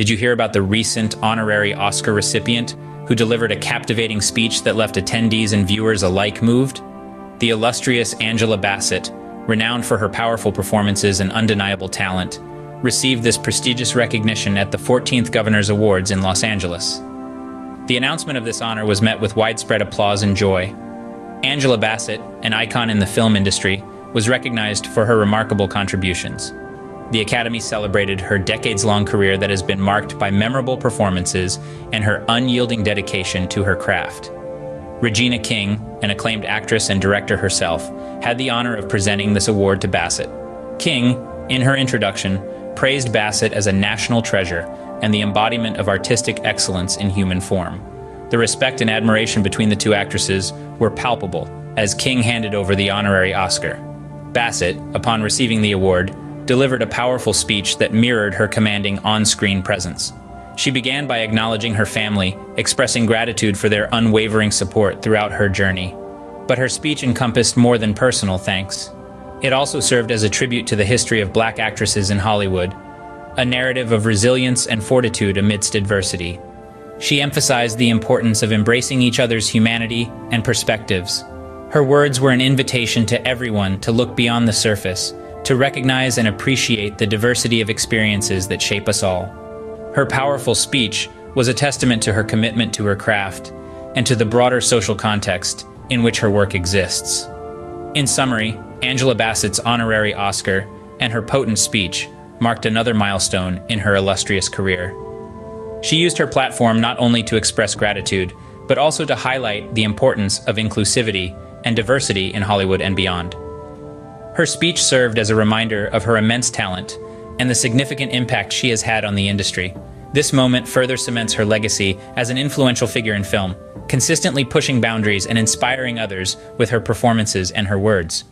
did you hear about the recent honorary Oscar recipient who delivered a captivating speech that left attendees and viewers alike moved? The illustrious Angela Bassett, renowned for her powerful performances and undeniable talent, received this prestigious recognition at the 14th Governor's Awards in Los Angeles. The announcement of this honor was met with widespread applause and joy. Angela Bassett, an icon in the film industry, was recognized for her remarkable contributions. The Academy celebrated her decades long career that has been marked by memorable performances and her unyielding dedication to her craft. Regina King, an acclaimed actress and director herself, had the honor of presenting this award to Bassett. King, in her introduction, praised Bassett as a national treasure and the embodiment of artistic excellence in human form. The respect and admiration between the two actresses were palpable as King handed over the honorary Oscar. Bassett, upon receiving the award, delivered a powerful speech that mirrored her commanding on-screen presence. She began by acknowledging her family, expressing gratitude for their unwavering support throughout her journey. But her speech encompassed more than personal thanks. It also served as a tribute to the history of black actresses in Hollywood, a narrative of resilience and fortitude amidst adversity. She emphasized the importance of embracing each other's humanity and perspectives. Her words were an invitation to everyone to look beyond the surface to recognize and appreciate the diversity of experiences that shape us all. Her powerful speech was a testament to her commitment to her craft and to the broader social context in which her work exists. In summary, Angela Bassett's honorary Oscar and her potent speech marked another milestone in her illustrious career. She used her platform not only to express gratitude, but also to highlight the importance of inclusivity and diversity in Hollywood and beyond. Her speech served as a reminder of her immense talent and the significant impact she has had on the industry. This moment further cements her legacy as an influential figure in film, consistently pushing boundaries and inspiring others with her performances and her words.